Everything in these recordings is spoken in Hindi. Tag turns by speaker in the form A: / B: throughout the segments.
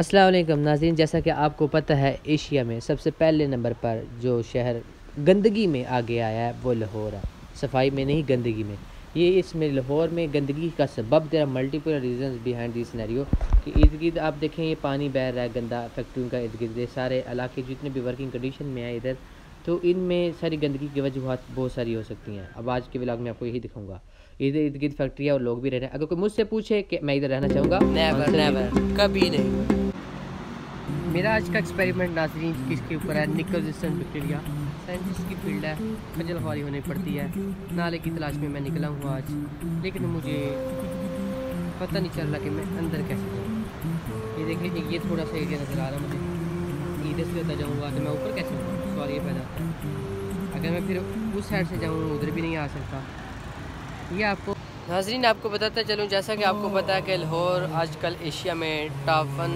A: असलम नाजीन जैसा कि आपको पता है एशिया में सबसे पहले नंबर पर जो शहर गंदगी में आगे आया है वो लाहौर है। सफ़ाई में नहीं गंदगी में। ये इसमें लाहौर में गंदगी का सबब there multiple reason behind this scenario कि इर्द गिर्द आप देखें ये पानी बह रहा है गंदा फैक्ट्रियों का इर्द गिर्द सारे इलाके जितने भी वर्किंग कंडीशन में है इधर तो इनमें सारी गंदगी की वजूहत बहुत सारी हो सकती हैं। अब आज के ब्लॉग में आपको यही दिखाऊँगा। इधर इर्द गिर्द फैक्ट्री है और लोग भी रह रहे हैं। अगर कोई मुझसे पूछे कि मैं इधर रहना चाहूँगा
B: कभी नहीं।
A: मेरा आज का एक्सपेरिमेंट नाजरीन किसके ऊपर है? निकल रेजिस्टेंट बैक्टीरिया साइंटिस्ट की फ़ील्ड है। खजल खारी होनी पड़ती है। नाले की तलाश में मैं निकला हूँ आज। लेकिन मुझे पता नहीं चल रहा कि मैं अंदर कैसे जाऊँ। ये देख लीजिए ये थोड़ा सा एरिया नज़र आ रहा है मुझे। इधर से होता जाऊँगा तो मैं ऊपर कैसे जाऊँगा सवाल ये पैदा अगर मैं फिर उस साइड से जाऊँ, उधर भी नहीं आ सकता। ये आपको
B: नाजरीन, आपको बताता चलूँ। जैसा कि आपको पता है कि लाहौर आजकल एशिया में टॉप वन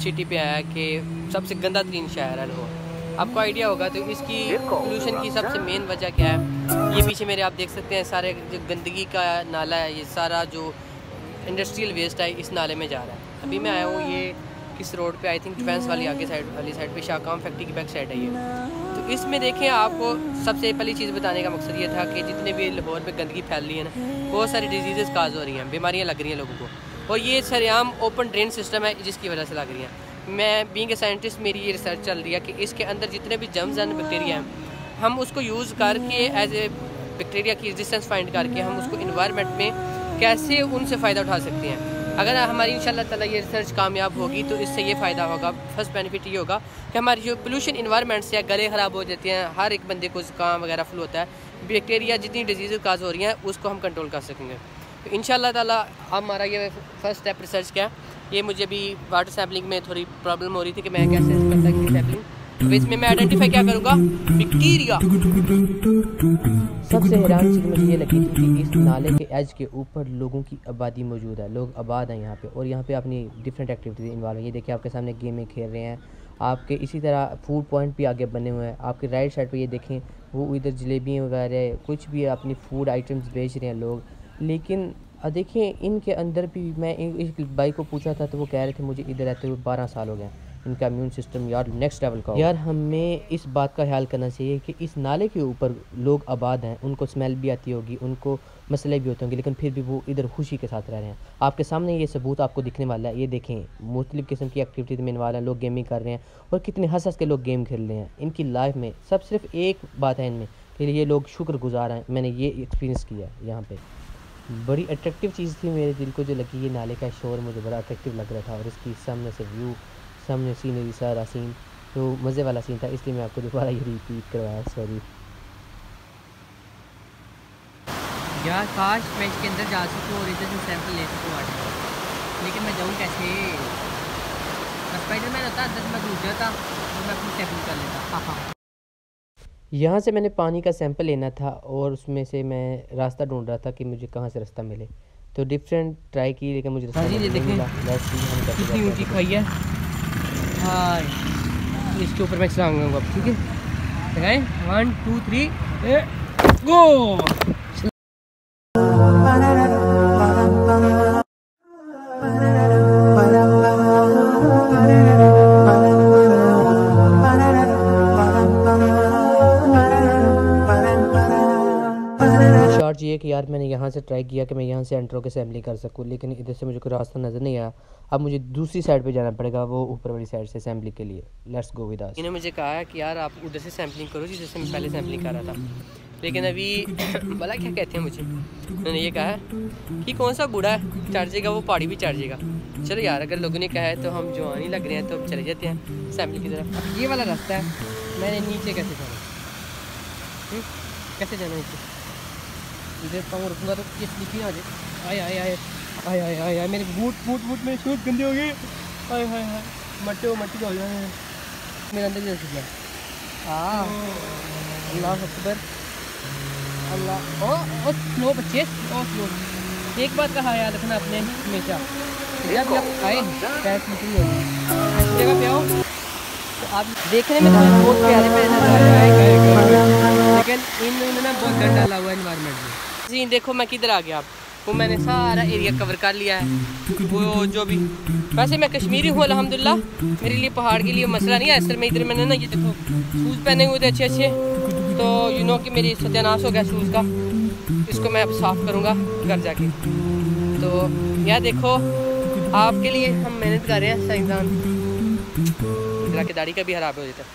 B: सिटी पे आया कि सबसे गंदा तरीन शहर है लाहौर आपको आइडिया होगा तो इसकी पोल्यूशन की सबसे मेन वजह क्या है? ये पीछे मेरे आप देख सकते हैं सारे जो गंदगी का नाला है ये सारा जो इंडस्ट्रियल वेस्ट है इस नाले में जा रहा है। अभी मैं आया हूँ ये किस रोड पे आई थिंक डिफेंस वाली आगे साइड वाली साइड पे शाहकाम फैक्ट्री की बैक साइड है ये। तो इसमें देखें आपको सबसे पहली चीज़ बताने का मकसद ये था कि जितने भी लाहौर में गंदगी फैल रही है ना बहुत सारी डिज़ीज़ काज हो रही हैं बीमारियाँ लग रही हैं लोगों को। और ये सरेआम ओपन ड्रेन सिस्टम है जिसकी वजह से लग रही है। मैं बींग ए साइंटिस्ट मेरी ये रिसर्च चल रही है कि इसके अंदर जितने भी जम्स एंड बैक्टीरिया हैं, हम उसको यूज़ करके एज ए बैक्टीरिया की एग्जिस्टेंस फाइंड करके हम उसको इन्वायरमेंट में कैसे उनसे फ़ायदा उठा सकते हैं। अगर हमारी इन ताला, ये रिसर्च कामयाब होगी तो इससे ये फ़ायदा होगा फ़र्स्ट बेनिफिट ये होगा कि हमारी जो पोल्यूशन इन्वायरमेंट से गले ख़राब हो जाते हैं, हर एक बंदे को ज़ुकाम वगैरह फ्लू होता है बैक्टीरिया जितनी डिज़ीज़ काज हो रही हैं, उसको हम कंट्रोल कर सकेंगे। तो इन ताला हमारा ये फ़र्स्ट स्टेप रिसर्च क्या ये मुझे अभी वाटर सैम्पलिंग में थोड़ी प्रॉब्लम हो रही थी कि मैं कैसे करता हूँ सैम्पलिंग तो इसमें मैं आइडेंटिफाई क्या करूँगा? बैक्टीरिया
A: सबसे हैरान चीज़ मुझे ये लगी कि इस नाले के एज के ऊपर लोगों की आबादी मौजूद है। लोग आबाद हैं यहाँ पे और यहाँ पे अपनी डिफरेंट एक्टिविटीज़ इन्वॉल्व ये देखिए आपके सामने गेमें खेल रहे हैं। आपके इसी तरह फ़ूड पॉइंट भी आगे बने हुए हैं। आपके राइट साइड पे ये देखें, वो इधर जलेबियाँ वगैरह, कुछ भी अपनी फ़ूड आइटम्स बेच रहे हैं लोग। लेकिन देखिए, इनके अंदर भी मैं इस भाई को पूछा था तो वो कह रहे थे मुझे इधर रहते हुए बारह साल हो गए इनका इम्यून सिस्टम यार नेक्स्ट लेवल का यार, हमें इस बात का ख्याल करना चाहिए कि इस नाले के ऊपर लोग आबाद हैं, उनको स्मेल भी आती होगी, उनको मसले भी होते होंगे, लेकिन फिर भी वो इधर खुशी के साथ रह रहे हैं। आपके सामने ये सबूत आपको दिखने वाला है। ये देखें, मुख्तलिफ़ किस्म की एक्टिविटीज़ में हैं, लोग गेमिंग कर रहे हैं, और कितने हंस हंस के लोग गेम खेल रहे हैं। इनकी लाइफ में सब सिर्फ़ एक बात है इनमें, कि ये लोग शुक्रगुजार हैं। मैंने ये एक्सपीरियंस किया यहाँ पर बड़ी अट्रैक्टिव चीज़ थी मेरे दिल को जो लगी ये नाले का शोर मुझे बड़ा अट्रैक्टिव लग रहा था और इसकी सामने से व्यू सामने सीनरी सारा सीन तो मज़े वाला सीन था, इसलिए मैं आपको दोबारा ये रिपीट करवाया सॉरी
B: यार, काश मैं इसके अंदर जा सकूँ और इधर से सैंपल ले सकूँ वाटर लेकिन मैं जाऊँ कैसे? स्पाइडर मैन होता, अंदर मैं घुस जाता तो मैं अपनी सैंपल कर लेता। हाँ हाँ।
A: यहाँ से मैंने पानी का सैंपल लेना था और उसमें से मैं रास्ता ढूंढ रहा था कि मुझे कहाँ से रास्ता मिले। तो डिफरेंट ट्राई की लेकिन मुझे रास्ता
B: जी ये देखें। कितनी ऊँची खाई है। हाँ इसके ऊपर मैं चलाऊँगा ठीक है? वन टू थ्री गो
A: यहाँ से ट्राई किया कि मैं यहाँ से एंटर होकर असेंबली कर सकूँ, लेकिन इधर से मुझे कोई रास्ता नज़र नहीं आया। अब मुझे दूसरी साइड पे जाना पड़ेगा, वो ऊपर वाली साइड से असेंबली के लिए। लेट्स गो विद
B: इन्होंने मुझे कहा है कि यार आप उधर से सैम्पलिंग करो जिससे मैं पहले सैम्पलिंग कर रहा था। लेकिन अभी भला क्या कहते हैं मुझे? उन्होंने ये कहा है कि कौन सा बूढ़ा है चढ़ वो पहाड़ी भी चढ़ चलो यार, अगर लोगों ने कहा है तो हम जो आने लग रहे हैं तो हम चले जाते हैं सैम्पलिंग की तरफ़। ये वाला रास्ता है, मैंने नीचे कैसे जाना? हम्म? कैसे जाना नीचे? इधर पाऊँ रुकूँगा तो ये स्लिपी आ जाए आए आए आए आए आए आए आए मेरे बूट बूट बूट मेरे शूट गंदे हो गए। आए हाय हाय मट्टे मट्टी हो जाए मेरे अंदर जैसे गया हाँ। अल्लाह अकबर। अल्लाह। ओ ओ स्लो बच्चे ओ स्लो। एक बात कहा याद रखना अपने हमेशा। जब आप आए पैर निकली होगी। जगह पे आओ। तो आप देखने में तो बहुत प्यारे प्यारे जी देखो मैं किधर आ गया वो मैंने सारा एरिया कवर कर लिया है। वो जो भी वैसे मैं कश्मीरी हूँ अलहमदिल्ला मेरे लिए पहाड़ के लिए मसला नहीं है। असल में इधर मैंने ना ये देखो, शूज़ पहने हुए थे अच्छे अच्छे तो यू नो कि मेरी सत्यानाश हो गया शूज़ का। इसको मैं अब साफ़ करूँगा घर जाके। तो यह देखो, आपके लिए हम मेहनत कर रहे हैं, साइंसदान। की दाढ़ी का भी खराब हो जाता है।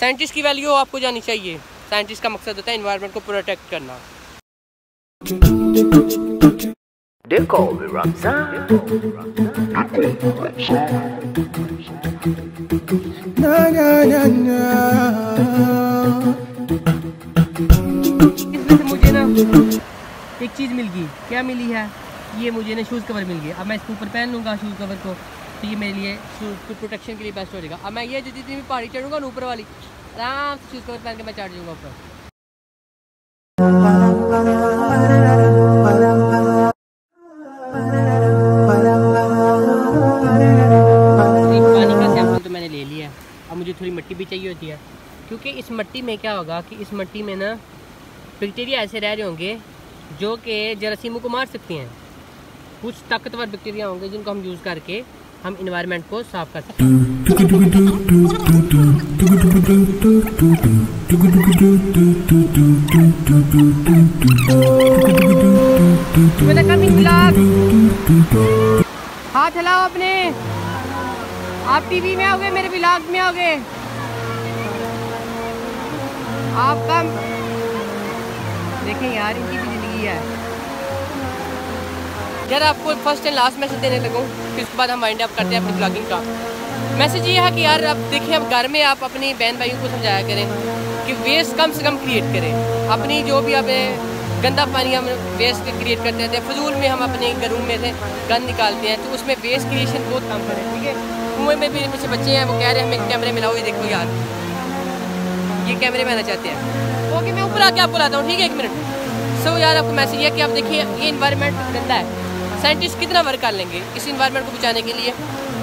B: साइंटिस्ट की वैल्यू आपको जानी चाहिए। साइंटिस्ट का मकसद होता है इन्वायरमेंट को प्रोटेक्ट करना। They call me. Na na na na. इसमें मुझे ना एक चीज़ मिल गई? क्या मिली है? ये मुझे ना शूज़ कवर मिल गया अब मैं इसके ऊपर पहन लूँगा शूज़ कवर को। तो ये मेरे लिए शूज़ प्रोटेक्शन के लिए बेस्ट हो जाएगा। अब मैं ये जो जितनी भी पहाड़ी चढ़ूँगा ना ऊपर वाली, आराम से शूज़ कवर पहन के मैं चढ़ जाऊँगा ऊपर। होती है। क्योंकि इस मिट्टी में क्या होगा कि इस मिट्टी में ना बैक्टीरिया ऐसे रह रहे होंगे जो कि जरासीमों को मार सकते हैं। कुछ ताकतवर बैक्टीरिया होंगे जिनको हम यूज़ करके हम इन्वायरमेंट को साफ़ कर हाथ हिलाओ अपने। आप टीवी में आओगे, मेरे ब्लॉग में आओगे। आपका देखें यार, इनकी भी ज़िंदगी है। यार, आपको फ़र्स्ट एंड लास्ट मैसेज देने लगूँ, फिर उसके बाद हम वाइंड अप करते हैं अपनी ब्लॉगिंग का। मैसेज ये है कि यार, अब देखिए अब घर में आप अपनी बहन भाइयों को समझाया करें कि वेस्ट कम से कम क्रिएट करें। अपनी जो भी आप गंदा पानी हम वेस्ट क्रिएट करते हैं, फजूल में हम अपने घरों में से गंद निकालते हैं तो उसमें वेस्ट क्रिएशन बहुत कम करें, ठीक है? कुएँ में भी पीछे बच्चे हैं, वो कह रहे हैं, हमें कैमरे मिलाओ ये देखो यार। ये कैमरे में आना चाहते हैं। ओके मैं ऊपर आके आपको लाता हूँ ठीक है एक मिनट। सो so, यार आपको मैसेज है कि आप देखिए ये इन्वायरमेंट गंदा है। साइंटिस्ट कितना वर्क कर लेंगे इस इन्वायरमेंट को बचाने के लिए?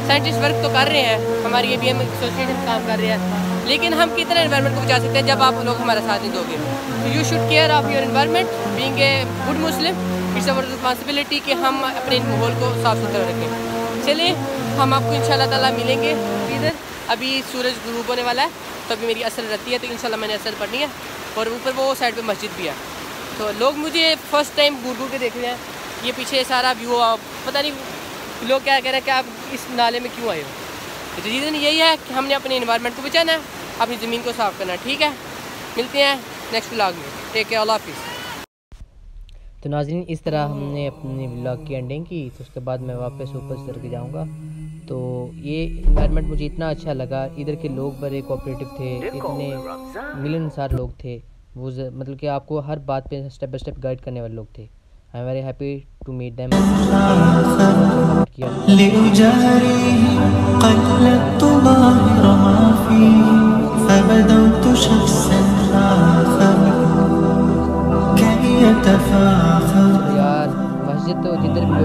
B: साइंटिस्ट वर्क तो कर रहे हैं हमारी ए बी एम एसोसिएशन काम कर रहे हैं। लेकिन हम कितना इन्वायरमेंट को बचा सकते हैं जब आप लोग हमारा साथ नहीं दोगे? तो you should care of your environment being a good Muslim it's our responsibility कि हम अपने माहौल को साफ़ सुथरा रखें। चलिए हम आपको इन ताला मिलेंगे। इधर अभी सूरज ग्रूप होने वाला है तो अभी मेरी असर रहती है तो इन मैंने असर पढ़नी है। और ऊपर वो साइड पे मस्जिद भी है। तो लोग मुझे फ़र्स्ट टाइम घूर घूर के देख रहे हैं। ये पीछे सारा व्यू पता नहीं लोग क्या कह रहे हैं कि आप इस नाले में क्यों आए हो? तो रीज़न यही है कि हमने अपने इन्वायरमेंट को बचाना है, अपनी ज़मीन को साफ़ करना है, ठीक है? मिलते हैं नेक्स्ट ब्लॉग में। टेक केयर अल्लाह हाफिज़
A: तो नाजरीन, इस तरह हमने अपने ब्लॉग की एंडिंग की तो उसके बाद मैं वापस ऊपर सर के जाऊँगा। तो ये इन्वायरमेंट मुझे इतना अच्छा लगा इधर के लोग बड़े कोऑपरेटिव थे इतने मिलनसार लोग थे वो मतलब कि आपको हर बात पे स्टेप बाय स्टेप गाइड करने वाले लोग थे I am very happy to meet them यार मस्जिद तो जिधर भी